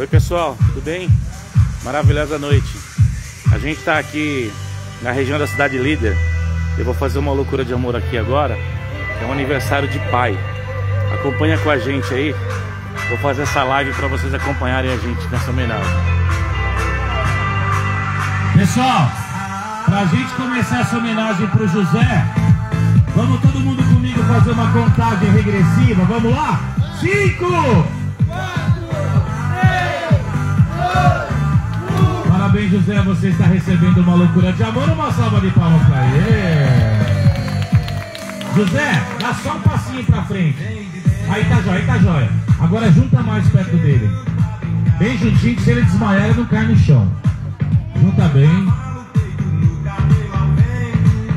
Oi pessoal, tudo bem? Maravilhosa noite. A gente está aqui na região da cidade líder. Eu vou fazer uma loucura de amor aqui agora. É um aniversário de pai. Acompanha com a gente aí. Vou fazer essa live para vocês acompanharem a gente nessa homenagem. Pessoal, para a gente começar essa homenagem para o José, vamos todo mundo comigo fazer uma contagem regressiva. Vamos lá? Cinco! Parabéns, José. Você está recebendo uma loucura de amor. Uma salva de palmas para ele. José, dá só um passinho para frente. Aí tá jóia, aí tá jóia. Agora junta mais perto dele. Bem juntinho, que se ele desmaiar, ele não cai no chão. Junta bem.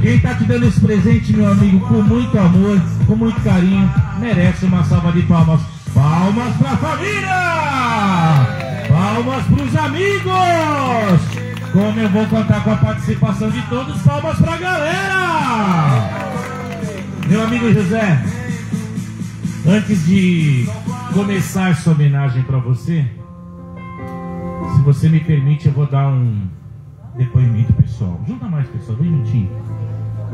Quem tá te dando esse presente, meu amigo, com muito amor, com muito carinho, merece uma salva de palmas. Palmas pra família! Palmas pros amigos! Como eu vou contar com a participação de todos, palmas pra galera! Meu amigo José, antes de começar essa homenagem para você, se você me permite, eu vou dar um depoimento pessoal. Junta mais, pessoal, vem juntinho.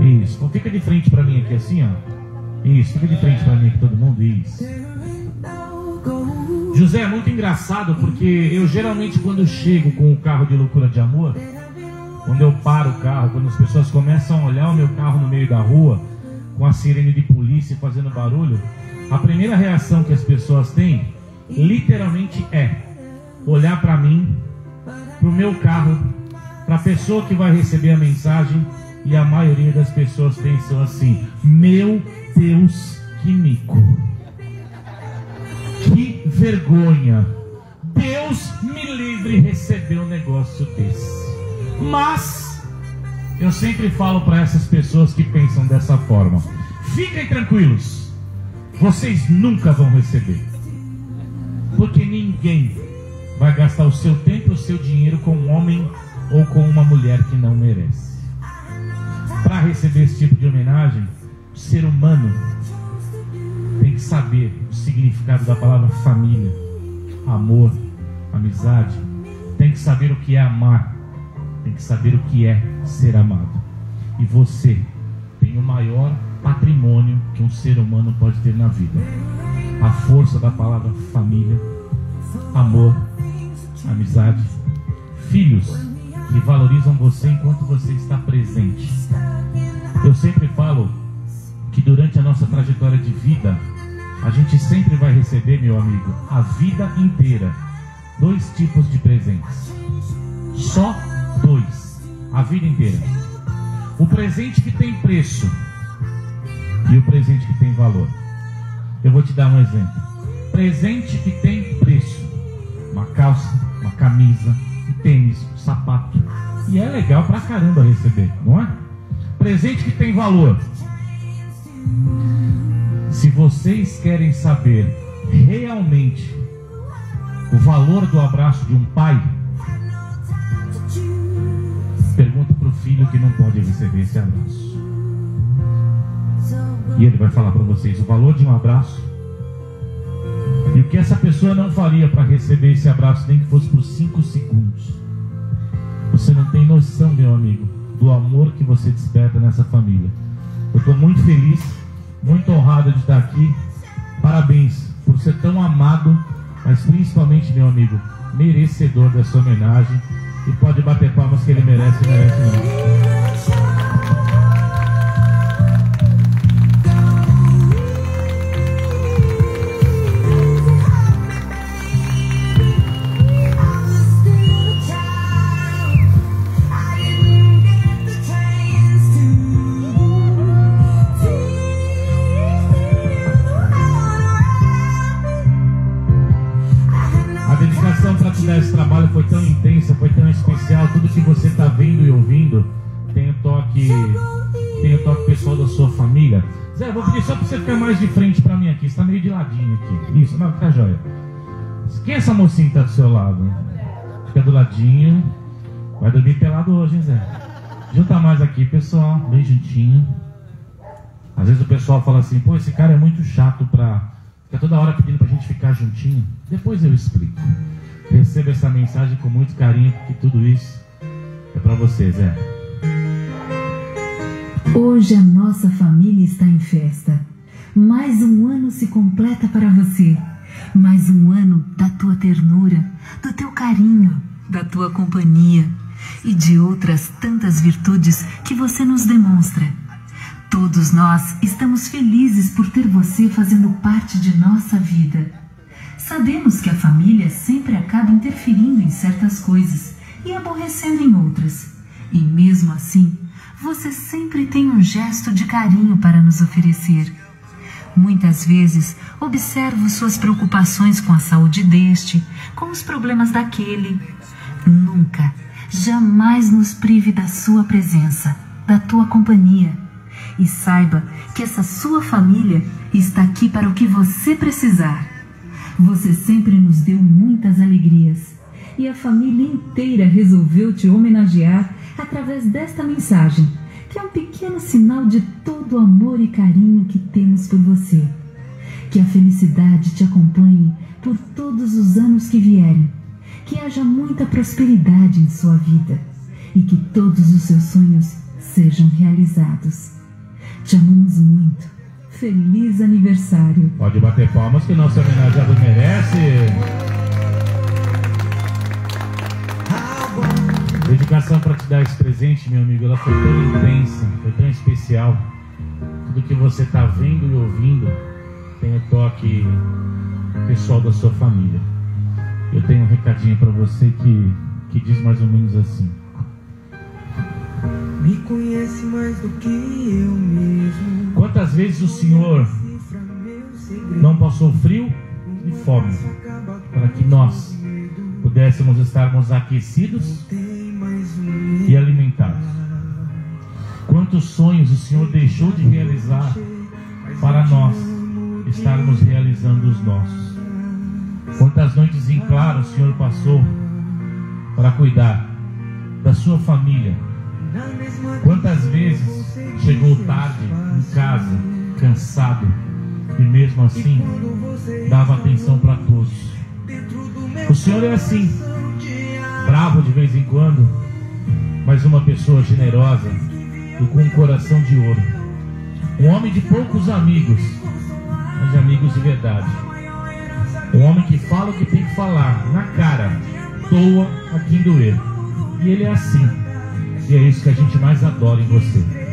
Isso, fica de frente para mim aqui assim, ó. Isso, fica de frente para mim aqui todo mundo. Isso. José, é muito engraçado porque eu geralmente quando chego com o carro de loucura de amor, quando eu paro o carro, quando as pessoas começam a olhar o meu carro no meio da rua, com a sirene de polícia fazendo barulho, a primeira reação que as pessoas têm, literalmente é olhar para mim, para o meu carro, para a pessoa que vai receber a mensagem, e a maioria das pessoas pensam assim: Meu Deus, que mico! Que vergonha! Deus me livre receber um negócio desse. Mas eu sempre falo para essas pessoas que pensam dessa forma: fiquem tranquilos, vocês nunca vão receber, porque ninguém vai gastar o seu tempo e o seu dinheiro com um homem ou com uma mulher que não merece. Para receber esse tipo de homenagem, o ser humano tem que saber o significado da palavra família, amor, amizade. Tem que saber o que é amar. Tem que saber o que é ser amado. E você tem o maior patrimônio que um ser humano pode ter na vida: a força da palavra família, amor, amizade, filhos que valorizam você enquanto você está presente. Eu sempre falo que durante a nossa trajetória de vida, a gente sempre vai receber, meu amigo, a vida inteira, dois tipos de presentes. Só dois. A vida inteira. O presente que tem preço e o presente que tem valor. Eu vou te dar um exemplo. Presente que tem preço. Uma calça, uma camisa, um tênis, um sapato. E é legal pra caramba receber, não é? Presente que tem valor. Se vocês querem saber realmente o valor do abraço de um pai, pergunta para o filho que não pode receber esse abraço. E ele vai falar para vocês o valor de um abraço e o que essa pessoa não faria para receber esse abraço, nem que fosse por cinco segundos. Você não tem noção, meu amigo, do amor que você desperta nessa família. Eu estou muito feliz muito honrado de estar aqui. Parabéns por ser tão amado, mas principalmente, meu amigo, merecedor dessa homenagem. E pode bater palmas que ele merece, merece mesmo. Esse trabalho foi tão intensa, foi tão especial, tudo que você está vendo e ouvindo tem o toque, tem o toque pessoal da sua família. Zé, vou pedir só para você ficar mais de frente para mim aqui, você está meio de ladinho aqui. Isso, não, fica joia. Quem é essa mocinha que está do seu lado? Fica do ladinho. Vai dormir pelado hoje, hein, Zé? Junta mais aqui, pessoal, bem juntinho. Às vezes o pessoal fala assim, pô, esse cara é muito chato pra. Fica toda hora pedindo pra gente ficar juntinho. Depois eu explico. Receba essa mensagem com muito carinho, porque tudo isso é para você, Zé. Hoje a nossa família está em festa. Mais um ano se completa para você. Mais um ano da tua ternura, do teu carinho, da tua companhia e de outras tantas virtudes que você nos demonstra. Todos nós estamos felizes por ter você fazendo parte de nossa vida. Sabemos que a família sempre acaba interferindo em certas coisas e aborrecendo em outras. E mesmo assim, você sempre tem um gesto de carinho para nos oferecer. Muitas vezes observo suas preocupações com a saúde deste, com os problemas daquele. Nunca, jamais nos prive da sua presença, da tua companhia. E saiba que essa sua família está aqui para o que você precisar. Você sempre nos deu muitas alegrias e a família inteira resolveu te homenagear através desta mensagem, que é um pequeno sinal de todo o amor e carinho que temos por você. Que a felicidade te acompanhe por todos os anos que vierem. Que haja muita prosperidade em sua vida e que todos os seus sonhos sejam realizados. Te amamos muito. Feliz aniversário. Pode bater palmas que o nosso homenageado merece. dedicação para te dar esse presente, meu amigo, ela foi tão intensa, foi tão especial. Tudo que você está vendo e ouvindo tem o toque pessoal da sua família. Eu tenho um recadinho para você que, que diz mais ou menos assim. Me conhece mais do que eu mesmo. Quantas vezes o Senhor não passou frio e fome para que nós pudéssemos estarmos aquecidos e alimentados. Quantos sonhos o Senhor deixou de realizar para nós estarmos realizando os nossos? Quantas noites em claro o Senhor passou para cuidar da sua família? Quantas vezes chegou tarde casa, cansado, e mesmo assim dava atenção para todos? O Senhor é assim, bravo de vez em quando, mas uma pessoa generosa e com um coração de ouro. Um homem de poucos amigos, mas amigos de verdade. Um homem que fala o que tem que falar, na cara, toa a quem doer. E ele é assim. E é isso que a gente mais adora em você.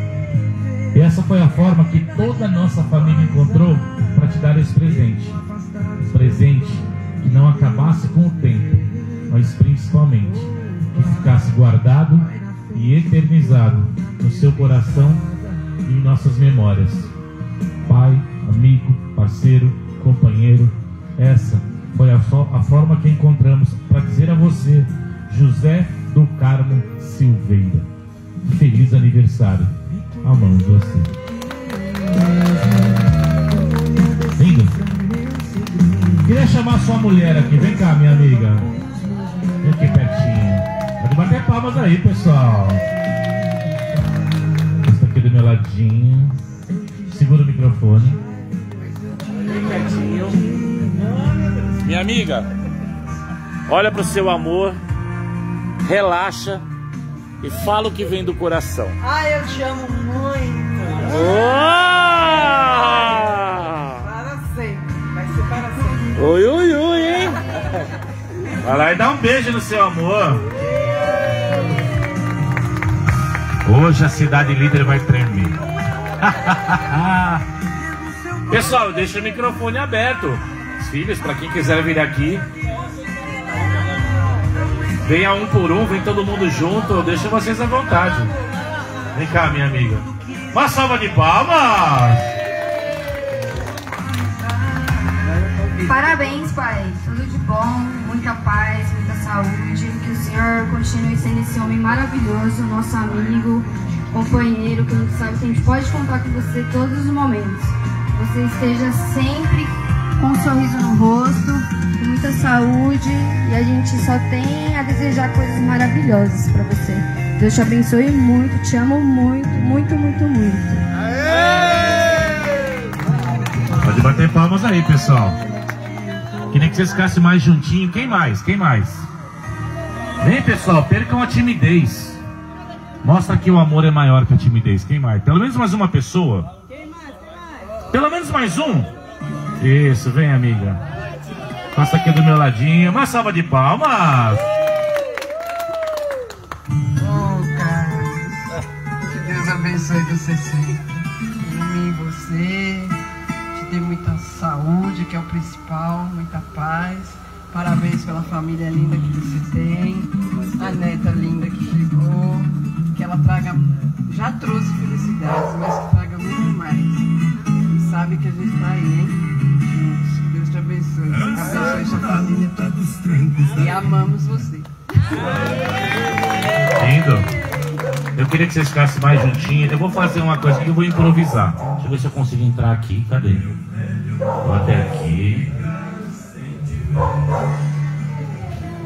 E essa foi a forma que toda a nossa família encontrou para te dar esse presente. Um presente que não acabasse com o tempo, mas principalmente que ficasse guardado e eternizado no seu coração e em nossas memórias. Pai, amigo, parceiro, companheiro, essa foi a, a forma que encontramos para dizer a você, José do Carmo Silveira, feliz aniversário. Amamos você. Lindo. Queria chamar sua mulher aqui. Vem cá, minha amiga. Vem aqui pertinho. Pode bater palmas aí, pessoal. Está aqui do meu ladinho. Segura o microfone. Minha amiga, olha para o seu amor, relaxa e fala o que vem do coração. Ai, eu te amo muito. Para sempre. Vai ser para sempre. Oi, oi, oi, hein? Vai lá e dá um beijo no seu amor. Hoje a cidade líder vai tremer. Pessoal, deixa o microfone aberto. Os filhos, para quem quiser vir aqui. Venha um por um, vem todo mundo junto. Deixa vocês à vontade. Vem cá, minha amiga. Uma salva de palmas. Parabéns, pai. Tudo de bom, muita paz, muita saúde. Que o Senhor continue sendo esse homem maravilhoso, nosso amigo, companheiro, que a gente sabe que a gente pode contar com você todos os momentos. Você esteja sempre com um sorriso no rosto, com muita saúde e a gente só tem a desejar coisas maravilhosas para você. Deus te abençoe muito, te amo muito, muito, muito, muito. Pode bater palmas aí, pessoal. Queria que vocês ficassem mais juntinho. Quem mais? Quem mais? Vem, pessoal, percam a timidez. Mostra que o amor é maior que a timidez. Quem mais? Pelo menos mais uma pessoa. Pelo menos mais um. Isso, vem, amiga. Passa aqui do meu ladinho. Uma salva de palmas. Abençoe você sempre. Em mim, você. Te dê muita saúde, que é o principal. Muita paz. Parabéns pela família linda que você tem. A neta linda que chegou. Que ela traga. Já trouxe felicidades, mas que traga muito mais. E sabe que a gente tá aí, hein? Juntos. Que Deus te abençoe. Abençoe sua família toda. E amamos você. Lindo. Eu queria que vocês ficassem mais juntinhos. Eu vou fazer uma coisa que eu vou improvisar. Deixa eu ver se eu consigo entrar aqui. Cadê? Vou até aqui.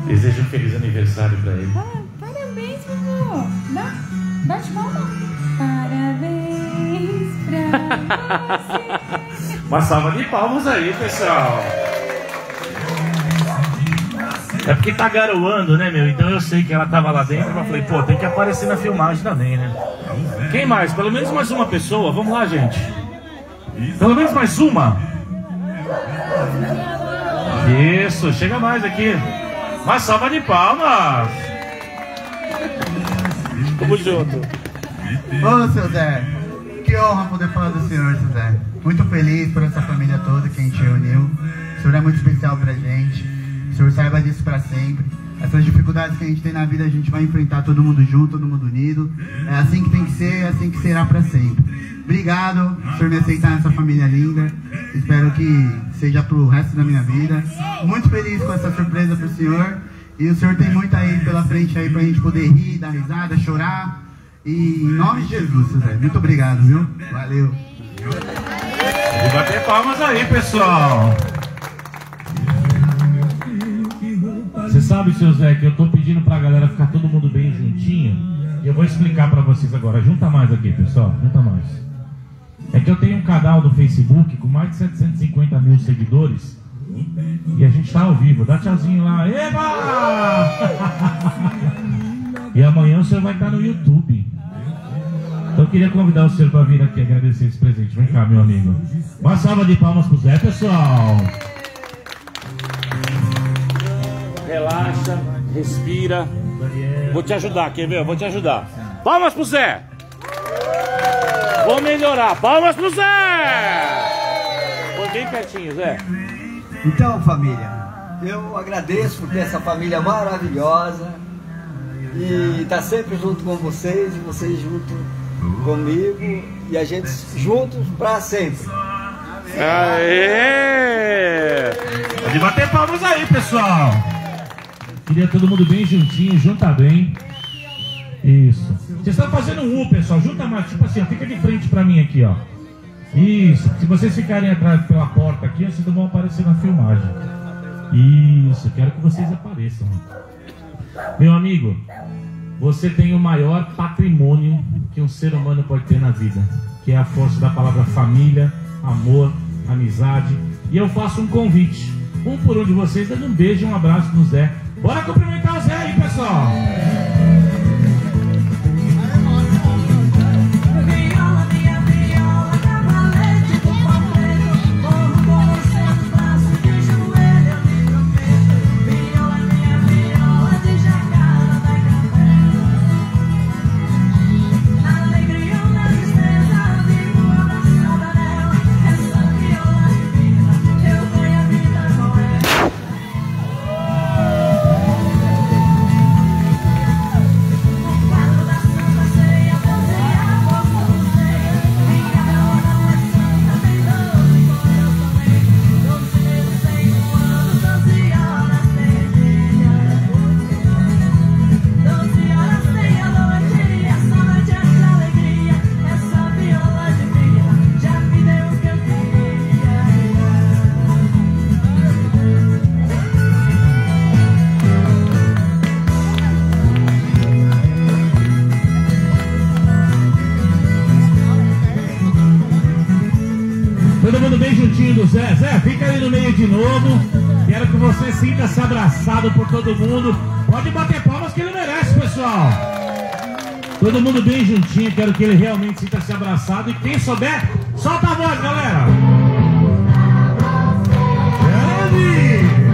Desejo um feliz aniversário pra ele. Ah, parabéns, vovô. Dá, bate palma. Parabéns pra você. Uma salva de palmas aí, pessoal. É porque tá garoando, né, meu? Então eu sei que ela tava lá dentro, mas falei, pô, tem que aparecer na filmagem também, né? Quem mais? Pelo menos mais uma pessoa. Vamos lá, gente. Pelo menos mais uma. Isso, chega mais aqui. Uma salva de palmas. Tamo junto. Ô, seu Zé, que honra poder falar do senhor, seu Zé. Muito feliz por essa família toda que a gente reuniu. O senhor é muito especial pra gente. O senhor saiba disso pra sempre. Essas dificuldades que a gente tem na vida, a gente vai enfrentar todo mundo junto, todo mundo unido. É assim que tem que ser, é assim que será pra sempre. Obrigado por senhor me aceitar nessa família linda. Espero que seja pro resto da minha vida. Muito feliz com essa surpresa pro senhor. E o senhor tem muito aí pela frente aí pra gente poder rir, dar risada, chorar. E em nome de Jesus, Zé. Muito obrigado, viu? Valeu. Vou bater palmas aí, pessoal. Sabe, seu Zé, que eu tô pedindo pra galera ficar todo mundo bem juntinho. E eu vou explicar pra vocês agora. Junta mais aqui, pessoal. Junta mais. É que eu tenho um canal do Facebook com mais de 750 mil seguidores. E a gente tá ao vivo. Dá tchauzinho lá. Eba! e amanhã o senhor vai estar no YouTube. Então eu queria convidar o senhor para vir aqui agradecer esse presente. Vem cá, meu amigo. Uma salva de palmas pro Zé, pessoal. Relaxa, respira. Vou te ajudar, quer ver? Vou te ajudar. Palmas pro Zé! Vou melhorar. Palmas pro Zé! Põe bem pertinho, Zé. Então, família, eu agradeço por ter essa família maravilhosa e estar sempre junto com vocês e vocês junto comigo e a gente juntos para sempre. Aê! Pode bater palmas aí, pessoal. Queria todo mundo bem juntinho, junta bem. Isso. Vocês estão fazendo um U, pessoal. Junta mais, tipo assim, ó, fica de frente pra mim aqui, ó. Isso. Se vocês ficarem atrás pela porta aqui, vocês não vão aparecer na filmagem. Isso. Quero que vocês apareçam. Meu amigo, você tem o maior patrimônio que um ser humano pode ter na vida, que é a força da palavra família, amor, amizade. E eu faço um convite. Um por um de vocês, dando um beijo e um abraço no Zé. Bora cumprimentar o Zé aí, pessoal. Novo. Quero que você sinta-se abraçado por todo mundo. Pode bater palmas que ele merece, pessoal. Todo mundo bem juntinho, quero que ele realmente sinta-se abraçado. E quem souber, solta a voz, galera. Grande!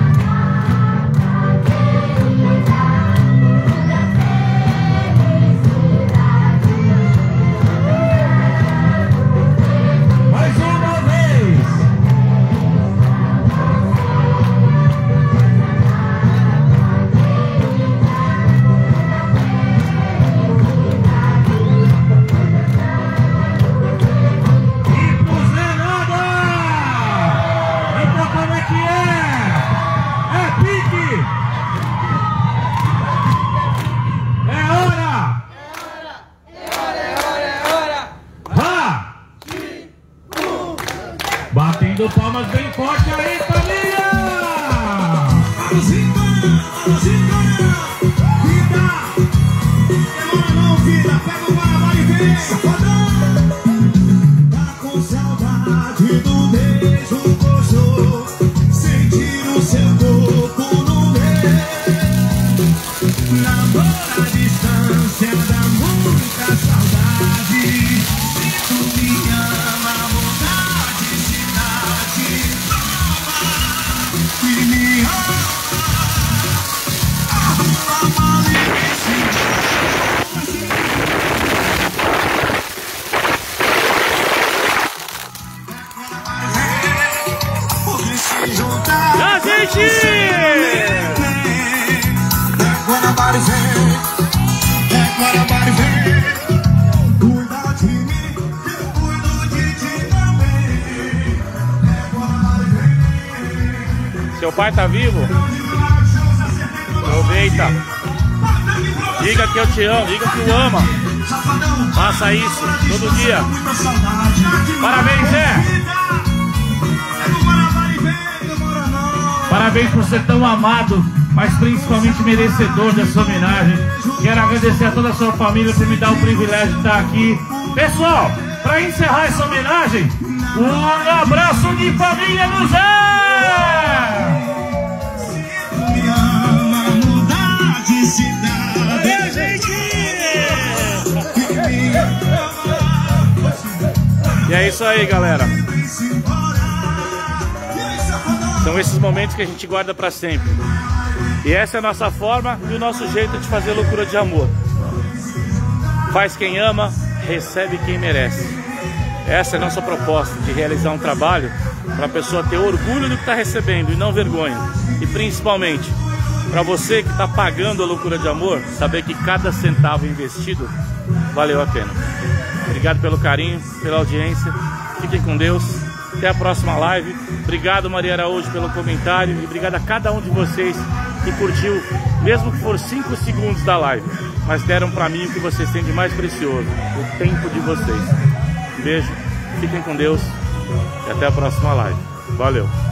Seu pai tá vivo? Aproveita. Diga que eu te amo, diga que o ama. Faça isso todo dia. Parabéns, Zé! Parabéns por ser tão amado, mas principalmente merecedor dessa homenagem. Quero agradecer a toda a sua família por me dar o privilégio de estar aqui. Pessoal, para encerrar essa homenagem, um abraço de família no Zé! E é isso aí, galera. São esses momentos que a gente guarda pra sempre. E essa é a nossa forma e o nosso jeito de fazer loucura de amor. Faz quem ama, recebe quem merece. Essa é a nossa proposta de realizar um trabalho para a pessoa ter orgulho do que está recebendo e não vergonha. E principalmente para você que está pagando a loucura de amor, saber que cada centavo investido valeu a pena. Obrigado pelo carinho, pela audiência. Fiquem com Deus. Até a próxima live. Obrigado, Maria Araújo, pelo comentário. E obrigado a cada um de vocês que curtiu, mesmo que for 5 segundos da live. Mas deram para mim o que vocês têm de mais precioso: o tempo de vocês. Um beijo, fiquem com Deus e até a próxima live. Valeu!